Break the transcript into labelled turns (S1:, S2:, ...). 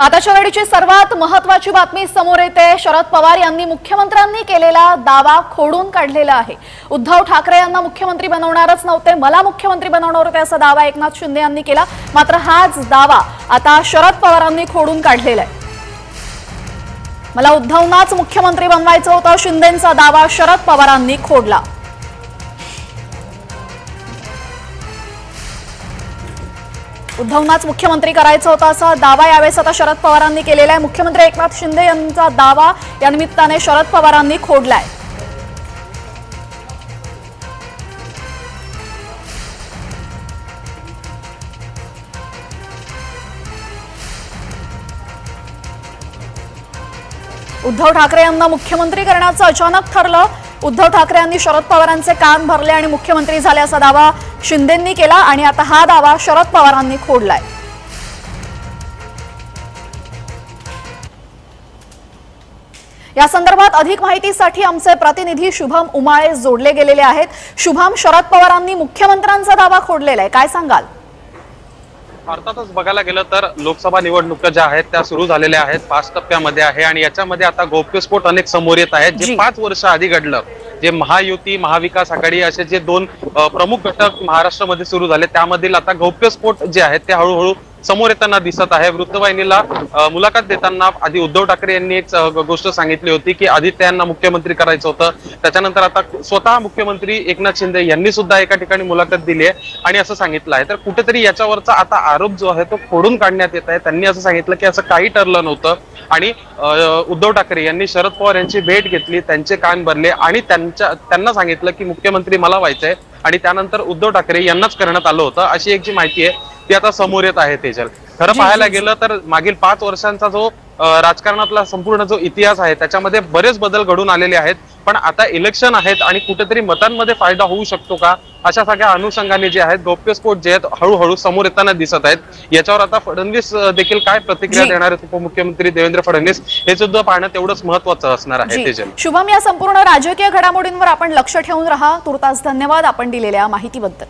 S1: आताच्या वेळीची सर्वात महत्वाची बातमी समोर येते. शरद पवार यांनी मुख्यमंत्र्यांनी केलेला दावा खोडून काढलेला आहे. उद्धव ठाकरे यांना मुख्यमंत्री बनवणारच नव्हते. मला मुख्यमंत्री बनवणार होते असा दावा एकनाथ शिंदे यांनी केला. मात्र हाच दावा आता शरद पवारांनी खोडून काढलेला आहे. मला उद्धवनाच मुख्यमंत्री बनवायचं होतं. शिंदेचा दावा शरद पवारांनी खोडला. उद्धवनाच मुख्यमंत्री करायचं होतं असा दावा यावेळेस आता शरद पवारांनी केलेला आहे. मुख्यमंत्री एकनाथ शिंदे यांचा दावा या निमित्ताने शरद पवारांनी खोडलाय. उद्धव ठाकरे यांना मुख्यमंत्री करण्याचं अचानक ठरलं. उद्धव ठाकरे यांनी शरद पवारांचे कान भरले आणि मुख्यमंत्री झाले असा दावा शिंदेंनी केला आणि आता हा दावा शरद पवारांनी खोडलाय या संदर्भात अधिक माहितीसाठी आमचे प्रतिनिधी शुभम उमाळे जोडले गेलेले आहेत. शुभम शरद पवारांनी मुख्यमंत्र्यांचा दावा खोडलेला आहे. काय सांगाल?
S2: अर्थातच बघायला गेलं तर लोकसभा निवडणुका ज्या आहेत त्या सुरू झालेल्या आहेत पाच टप्प्यामध्ये आहे आणि याच्यामध्ये आता गौप्यस्फोट अनेक समोर येत आहेत.
S1: जे.
S2: पाच वर्ष आधी घडलं. जे महायुती महाविकास आघाडी असे जे दोन प्रमुख घटक महाराष्ट्रामध्ये सुरू झाले त्यामधील आता गौप्यस्फोट जे आहेत ते हळूहळू समोर येताना दिसत आहे. वृत्तवाहिनीला मुलाखत देताना आधी उद्धव ठाकरे यांनी एक गोष्ट सांगितली होती की आदित्य यांना मुख्यमंत्री करायचं होतं. त्याच्यानंतर आता स्वतः मुख्यमंत्री एकनाथ शिंदे यांनी सुद्धा एका ठिकाणी मुलाखत दिली आहे आणि असं सांगितलं आहे. तर कुठेतरी याच्यावरचा आता आरोप जो आहे तो खोडून काढण्यात येत आहे. त्यांनी असं सांगितलं की असं काही ठरलं नव्हतं आणि उद्धव ठाकरे यांनी शरद पवार यांची भेट घेतली त्यांचे कान भरले आणि त्यांच्या त्यांना सांगितलं की मुख्यमंत्री मला व्हायचंय. आणि त्यानंतर उद्धव ठाकरे यांनाच करण्यात आलं होतं अशी एक जी माहिती आहे ती आता समोर येत आहे तेजल खरं पाहायला. गेलं तर मागील पाच वर्षांचा जो राजकारणातला संपूर्ण जो इतिहास आहे त्याच्यामध्ये बरेच बदल घडून आलेले आहेत. पण आता इलेक्शन आहेत आणि कुठेतरी मतांमध्ये फायदा होऊ शकतो का? अशा सगळ्या अनुषंगाने जे आहेत गौप्यस्फोट जे आहेत हळूहळू समोर येताना दिसत आहेत. याच्यावर आता फडणवीस देखील काय प्रतिक्रिया. देणार आहेत उपमुख्यमंत्री देवेंद्र फडणवीस? हे सुद्धा पाहणं तेवढंच महत्वाचं असणार आहे
S1: शुभम या संपूर्ण राजकीय घडामोडींवर आपण लक्ष ठेवून राहा. तुर्तास धन्यवाद आपण दिलेल्या माहितीबद्दल.